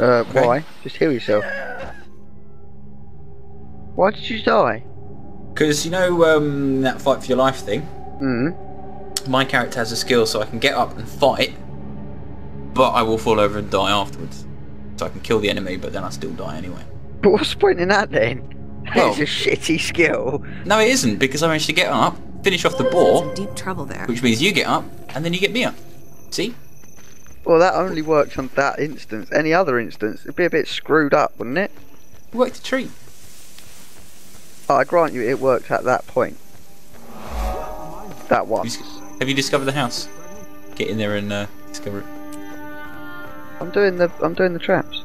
Uh, Okay. why? Just heal yourself. Why did you die? Because you know um, that fight for your life thing. Hmm. My character has a skill so I can get up and fight, but I will fall over and die afterwards. So I can kill the enemy, but then I still die anyway. But what's the point in that then? Well- it's a shitty skill. No, it isn't because I managed to get up, finish off the boar, deep trouble there. which means you get up, and then you get me up. See? Well, that only works on that instance. Any other instance, it'd be a bit screwed up, wouldn't it? Worked a treat. But I grant you, it worked at that point. That one. have you discovered the house? Get in there and uh, discover it. I'm doing the I'm doing the traps.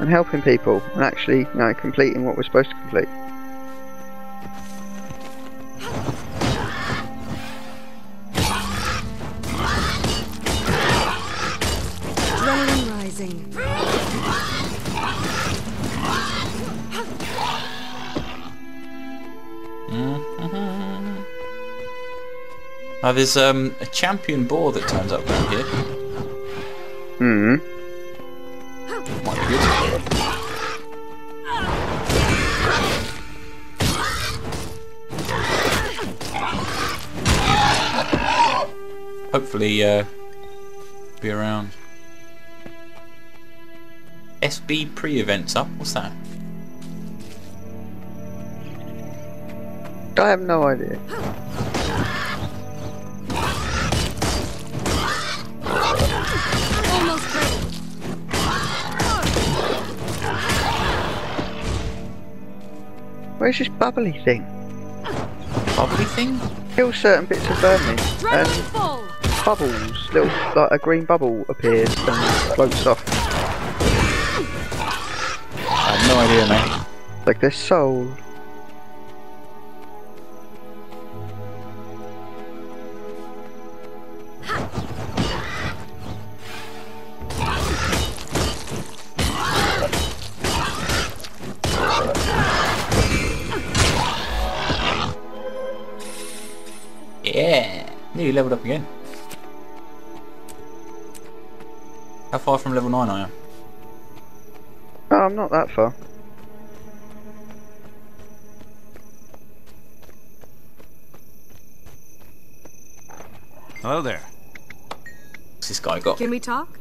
and helping people and actually, you know, completing what we're supposed to complete. Now there's um, a champion boar that turns up around here. Hmm. Might be good. Hopefully, uh, be around. SB pre-events up. What's that? I have no idea. Where's this bubbly thing? Bubbly thing? Kill certain bits of vermin and bubbles, little like a green bubble appears and floats off. I have no idea, mate. Like their soul. Yeah, nearly leveled up again. How far from level 9 are you? Oh, I'm not that far. Hello there. What's this guy got? Can we talk?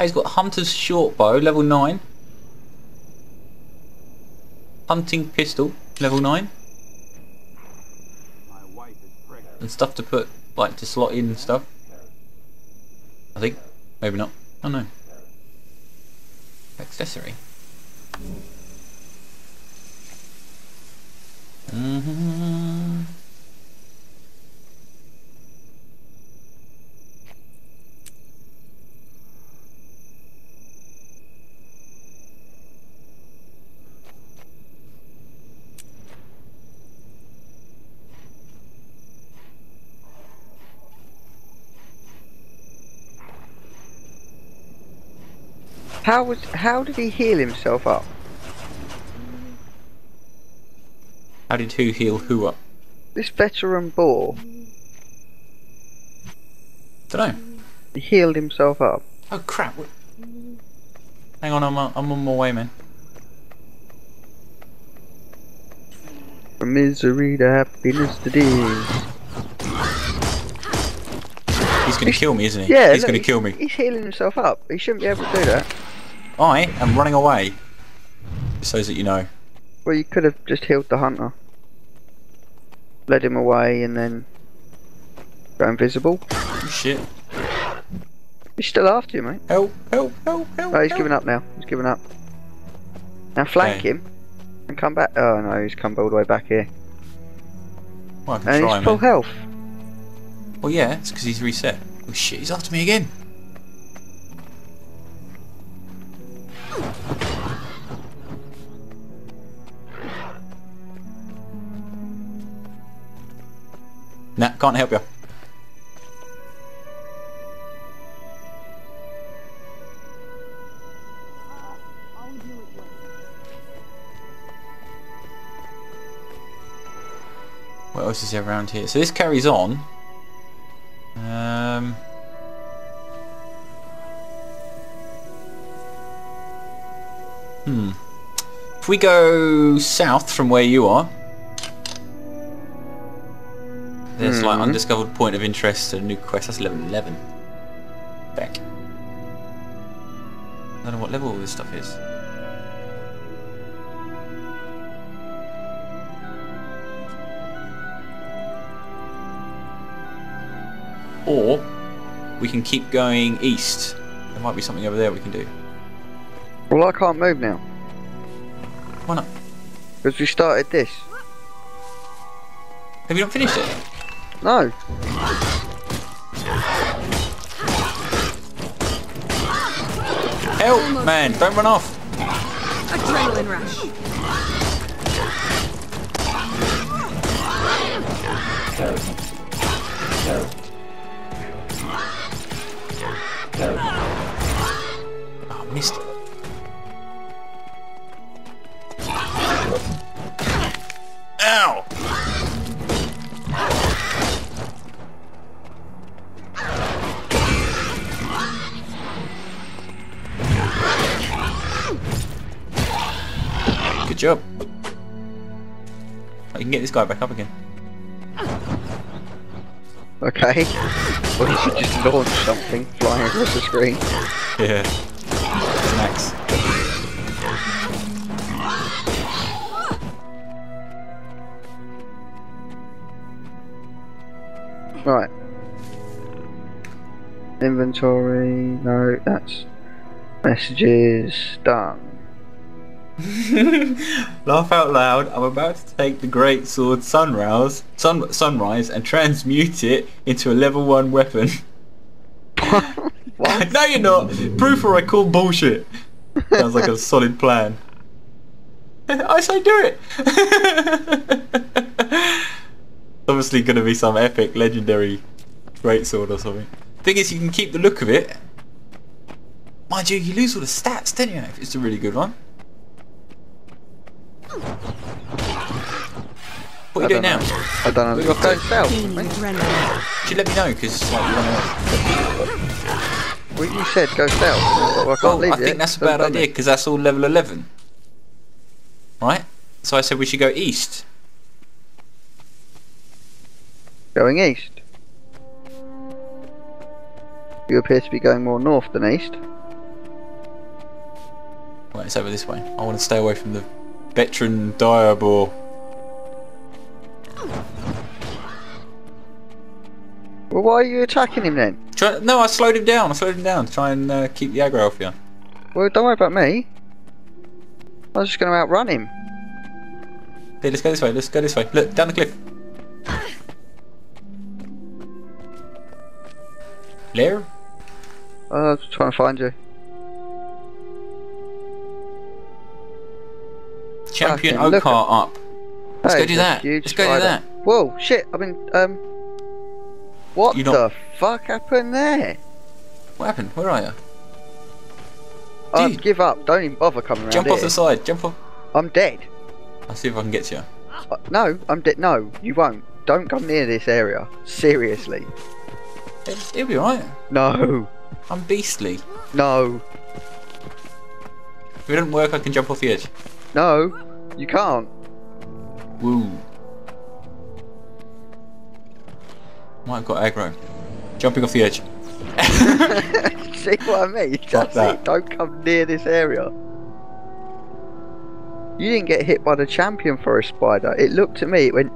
Oh, he's got Hunter's Short Bow, level 9. Hunting Pistol, level 9. And stuff to put, like, to slot in and stuff. I think. Maybe not. I don't know. Accessory. hmm How was how did he heal himself up? How did who heal who up? This veteran boar, Dunno. he healed himself up. Oh crap. Hang on, I'm, on- I'm on my way, man. From misery to happiness to this. He's gonna kill me, isn't he? Yeah, He's look, gonna kill me. He's healing himself up. He shouldn't be able to do that. I am running away. So that you know. Well, you could have just healed the hunter, led him away, and then go invisible. Oh, shit. He's still after you, mate. Help, help, help, help. Oh, he's help. giving up now. He's giving up. Now flank Okay. him and come back. Oh no, he's come all the way back here, Well, and try, he's full health. Well, yeah, it's because he's reset. Oh shit, he's after me again. Nah, can't help you. What else is there around here? So this carries on. Um, If we go south from where you are, there's like Mhm. undiscovered point of interest, a new quest. That's level 11. Back. I don't know what level all this stuff is. Or we can keep going east. There might be something over there we can do. Well, I can't move now Why not? because we started this. Have you not finished it? No. Help, man! Don't run off! Adrenaline rush. Oh, missed it. Ow! Job. Oh, you can get this guy back up again. Okay. Well, you should just launch something flying across the screen. Yeah. Snacks. Right. Inventory. No, that's messages. Done. Laugh out loud. I'm about to take the great sword sunrise, sun, sunrise and transmute it into a level 1 weapon. What? no you're not. Proof or I call bullshit. Sounds like a solid plan. I say do it. Obviously going to be some epic legendary great sword or something. Thing is you can keep the look of it. Mind you, you lose all the stats, don't you? If it's a really good one. What are you doing don't now? I don't know. We're We're going to- south. Gaining mate. adrenaline. Should let me know because like, you wanna- Well, you said go south. Well, I can't Well, leave I think yet. that's a Haven't bad idea it. because that's all level 11. Right? So I said we should go east. Going east. You appear to be going more north than east. Right, it's over this way. I want to stay away from the veteran Diabor. Well, why are you attacking him then? Try, no, I slowed him down. I slowed him down to try and uh, keep the aggro off you. Well, don't worry about me. I was just going to outrun him. Here, let's go this way. Let's go this way. Look, down the cliff. Lair? I was trying to find you. Champion Oakheart up. Let's go do that. Let's go do that. Whoa, shit! I mean, um, what You the not- fuck happened there? What happened? Where are you? I Dude. give up. Don't even bother coming around Jump here. off the side. Jump off. I'm dead. I'll see if I can get to you. Uh, no, I'm dead. No, you won't. Don't come near this area. Seriously. It- It'll be alright. No, I'm beastly. no, If it doesn't work, I can jump off the edge. no. You can't. Woo. Might have got aggro. Jumping off the edge. See what I mean? That's that. it. Don't come near this area. You didn't get hit by the champion forest spider. It looked at me, it went,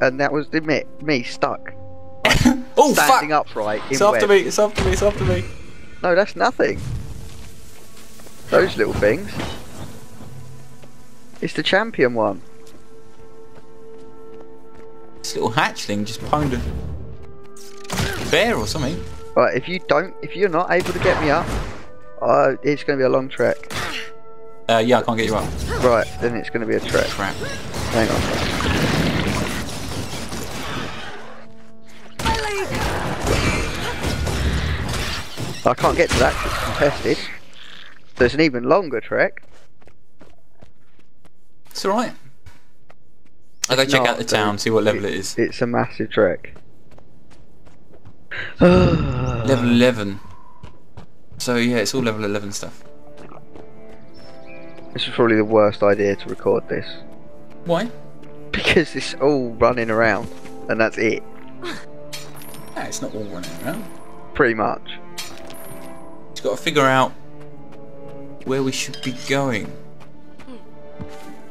and that was the me, me stuck, oh fuck! standing upright in It's after web. me. It's after me. It's after me. No, that's nothing. Those little things. It's the champion one. This little hatchling just pwned a bear or something. Right, if you don't, if you're not able to get me up, uh, it's going to be a long trek. Uh, yeah, I can't get you up. Right, then it's going to be a trek. Crap. Hang on. I can't get to that it's contested. So it's an even longer trek. It's alright. I'll go check No, out the town, see what level it is. It's a massive trek. Level 11. So yeah, it's all level 11 stuff. This is probably the worst idea to record this. Why? Because it's all running around, and that's it, Nah, it's not all running around. pretty much. Just got to figure out where we should be going.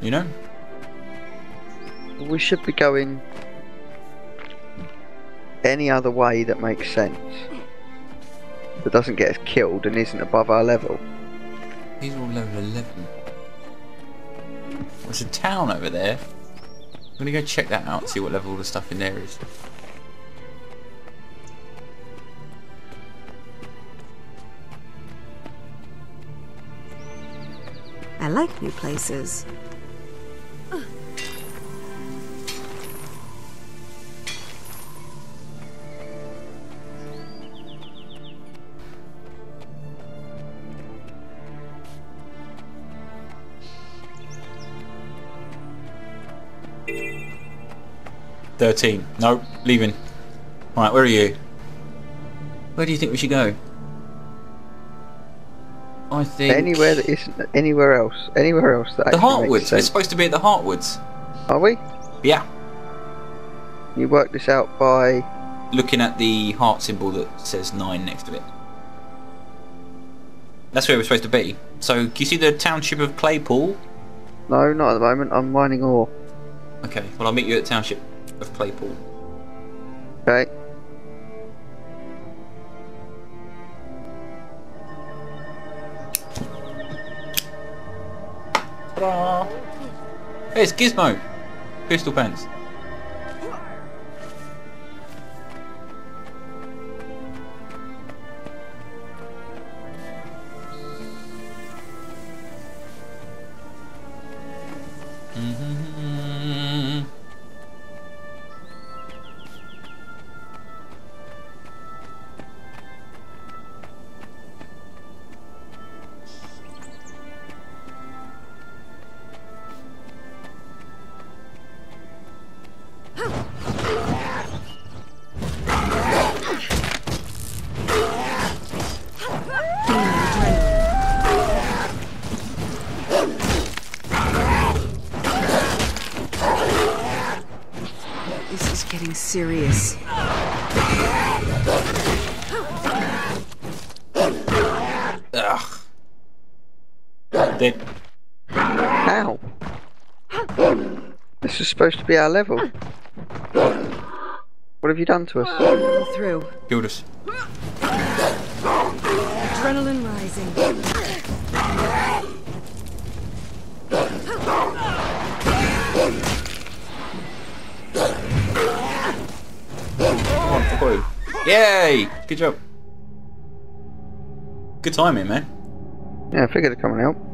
You know? We should be going any other way that makes sense. That doesn't get us killed and isn't above our level. These are all level 11. There's a town over there. I'm gonna go check that out and see what level all the stuff in there is. I like new places. Thirteen. No, leaving. Right, where are you? Where do you think we should go? I think Anywhere that isn't anywhere else. Anywhere else that the Heartwoods. We're supposed to be at the Heartwoods. Are we? Yeah. You worked this out by Looking at the heart symbol that says nine next to it. That's where we're supposed to be. So, do you see the township of Claypool? no, not at the moment. I'm mining ore. Okay, well I'll meet you at the township of Claypool. Okay. Hey, it's Gizmo! Pistol Pants. This to be our level. What have you done to us? Go through. Killed us. Adrenaline rising. Come on, forward. Yay! Good job. Good timing, man. Yeah, I figured it'd come and help.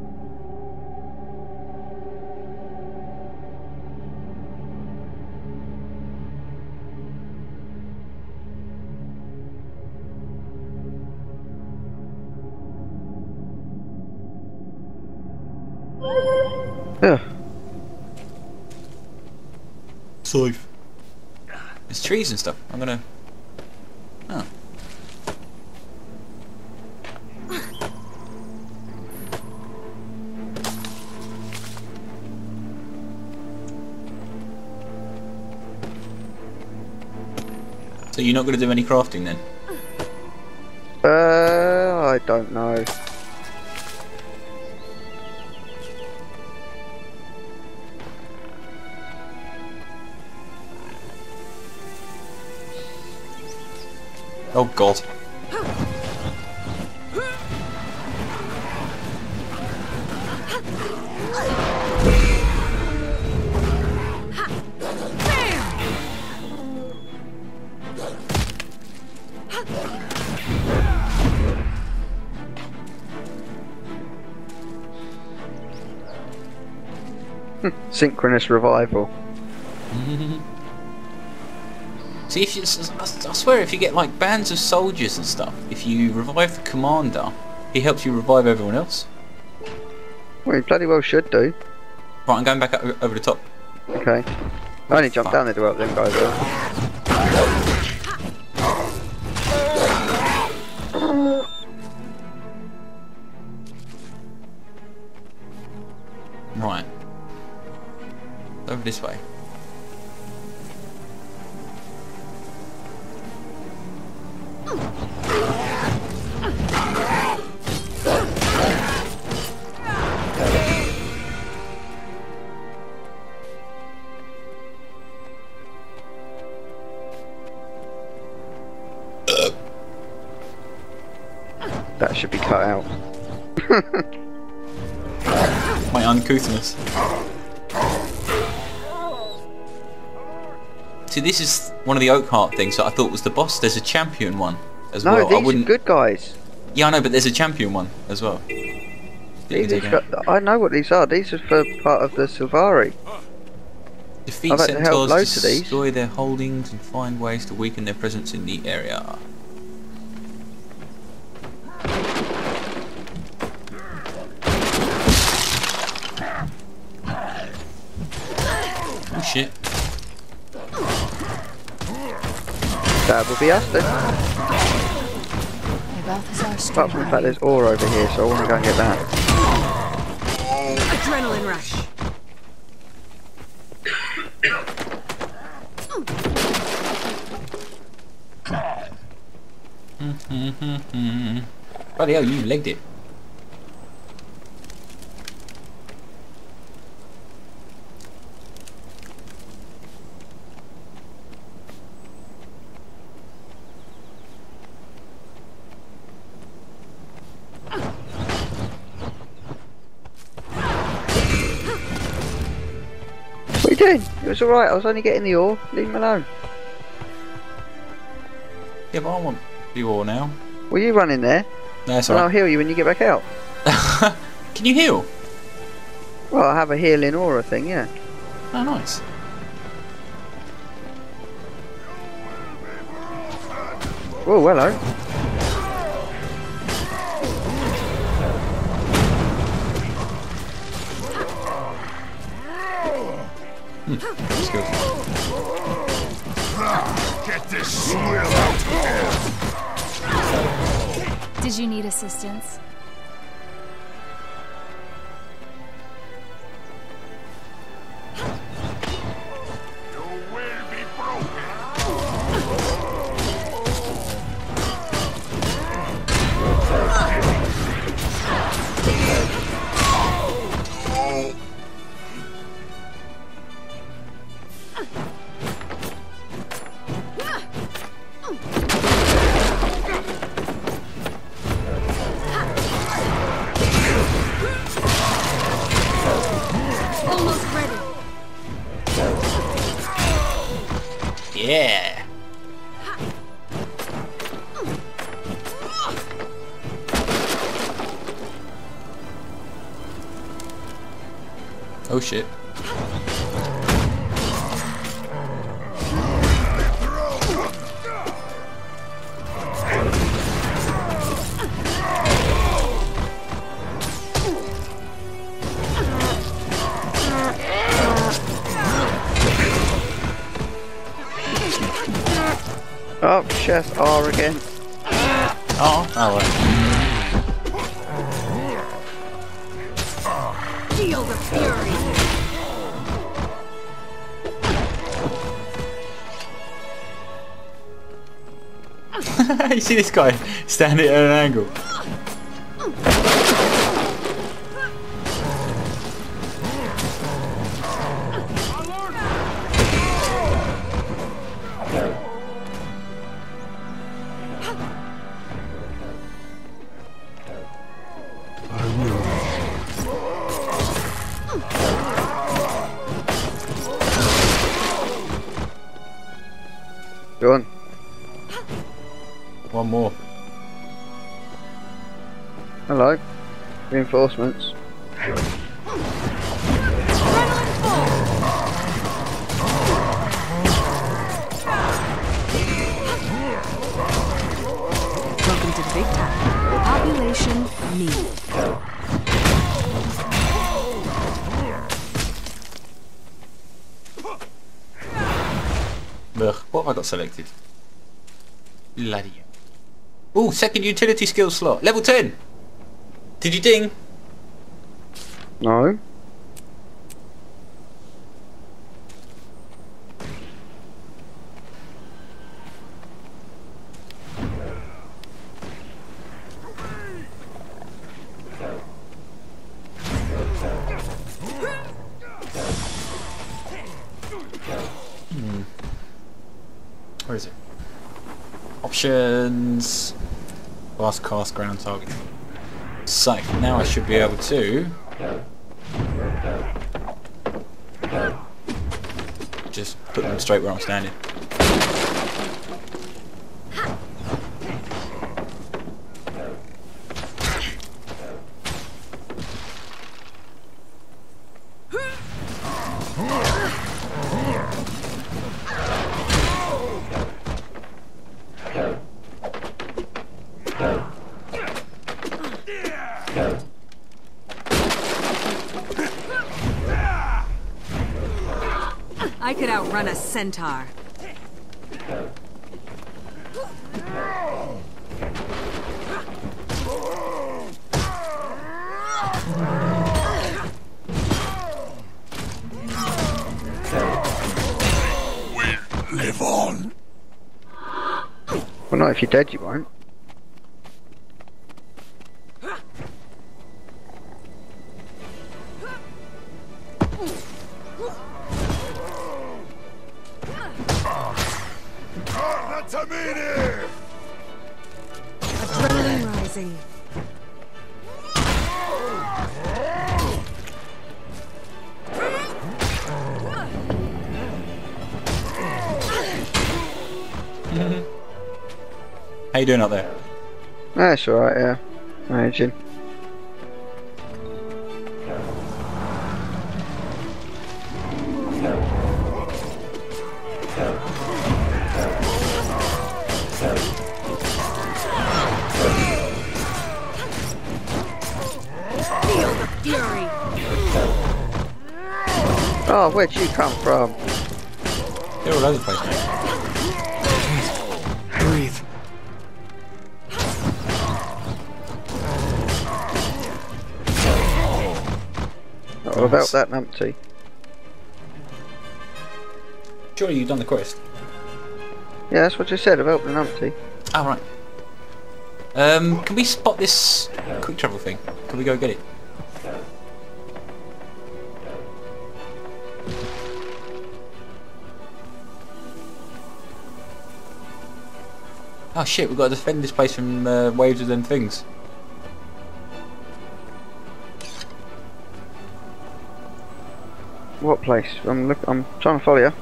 Trees and stuff. I'm gonna. Oh. So you're not gonna do any crafting then? Uh, I don't know. Oh god. Hmm. Synchronous revival. See, if you, I swear, if you get like bands of soldiers and stuff, if you revive the commander, he helps you revive everyone else. Well, he bloody well should do. Right, I'm going back up, over the top. Okay. I only jumped Fuck. down there to help them guys. Right. Over this way. My uncouthness. See, this is one of the Oakheart things that I thought was the boss. There's a champion one as No, well. these I wouldn't. are good guys. Yeah, I know, but there's a champion one as well. These are, I know what these are. These are for part of the Silvari. Defeat I've to centaurs, these. destroy their holdings, and find ways to weaken their presence in the area. That will be us then. Balthazar Apart from the fact there's ore over here, so I want to go and get that. Adrenaline rush. Bloody hell, you legged it. Doing? It was alright, I was only getting the ore. Leave me alone. Yeah, but I want the ore now. Were you running there? No, that's I'll heal you when you get back out. Can you heal? Well, I have a healing aura thing, yeah. Oh, nice. Oh, hello. Did you need assistance? Oh, chest R again. Oh, oh well. Feel the fury. you see this guy standing at an angle? More. Hello. Reinforcements. Welcome to the big time. Population me. Ugh, what have I got selected? Bloody Ooh, second utility skill slot. Level 10! Did you ding? No. Hmm. Where is it? Options. Last cast ground target. So now I should be able to just put them straight where I'm standing. I could outrun a centaur. We'll live on. Well, not if you're dead, you won't. You doing out there? That's alright, yeah. Managing. Feel the fury. Oh, where'd you come from? They're all over the place, mate. Oh, about that numpty. Surely you've done the quest. Yeah, that's what I said about the numpty. Oh, right. Um, can we spot this quick travel thing? Can we go get it? Oh shit, we've got to defend this place from uh, waves of them things. What place? I'm look. I'm trying to follow you.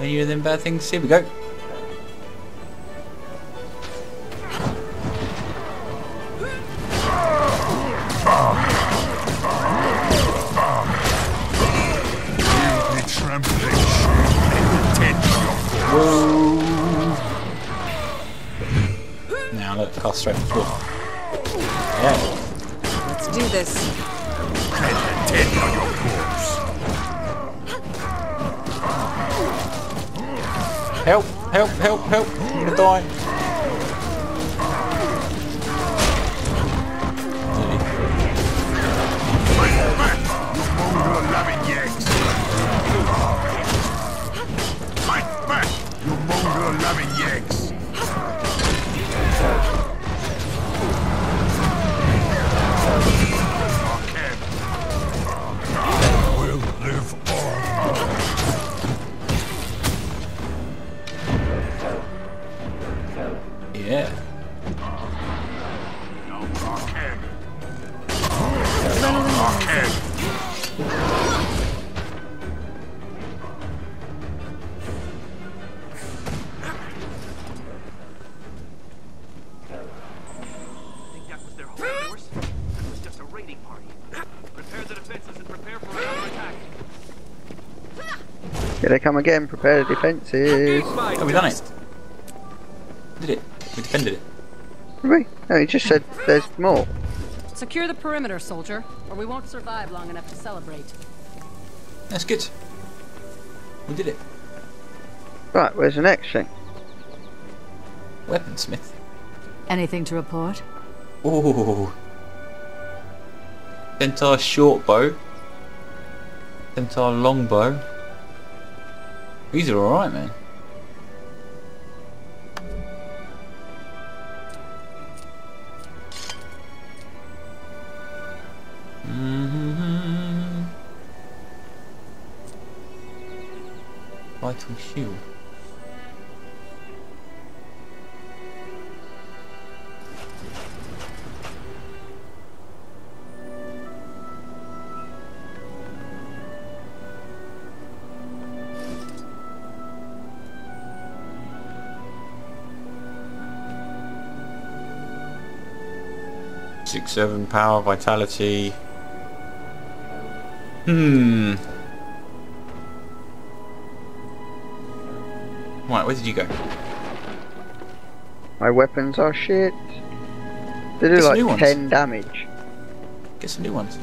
Any of them bad things? Here we go. Help! Help! Help! Help! I'm gonna die. Raiding party. Prepare the defenses and prepare for another attack. Here they come again. Prepare the defences. Oh, we done it. Did it? We defended it. Did we? No, he just said there's more. Secure the perimeter, soldier, or we won't survive long enough to celebrate. That's good. We did it. Right, where's the next thing? Weaponsmith. Anything to report? Ooh. Centaur short bow. Centaur long bow. These are alright, man. Mhm. Vital shield. Six, seven, power, vitality. Hmm. Right, where did you go? My weapons are shit. They do Get like 10 damage. Get some new ones.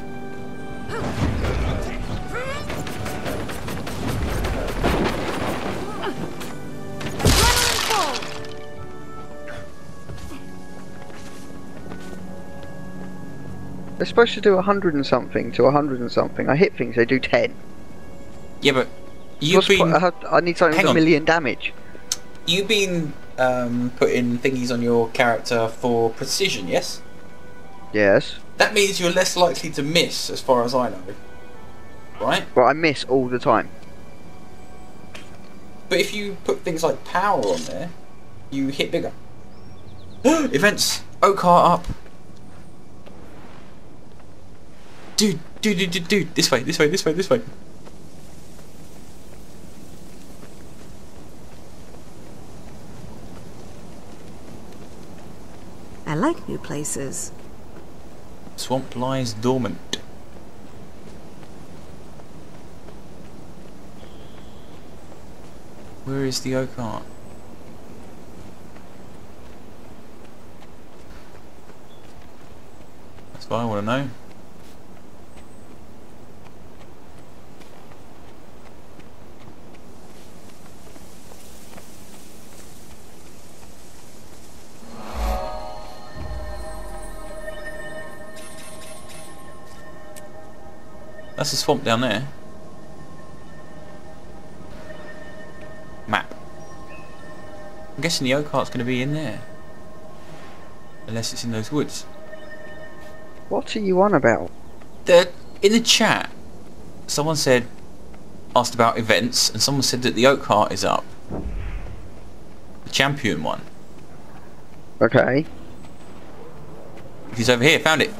Supposed to do a 100 and something to a 100 and something. I hit things, they do 10. Yeah, but you've What's the been point? I, have- I need something Hang with a on. million damage. you've been um, putting thingies on your character for precision, yes? Yes. That means you're less likely to miss, as far as I know. Right? But I miss all the time. But if you put things like power on there, you hit bigger. Events! Oakheart up! Dude, dude, dude, dude, dude, this way, this way, this way, this way. I like new places. Swamp lies dormant. Where is the Oakheart? That's what I want to know. That's a swamp down there. Map. I'm guessing the Oakheart's going to be in there. Unless it's in those woods. What are you on about? The, in the chat, someone said, asked about events, and someone said that the Oakheart is up. The champion one. Okay. He's over here, found it.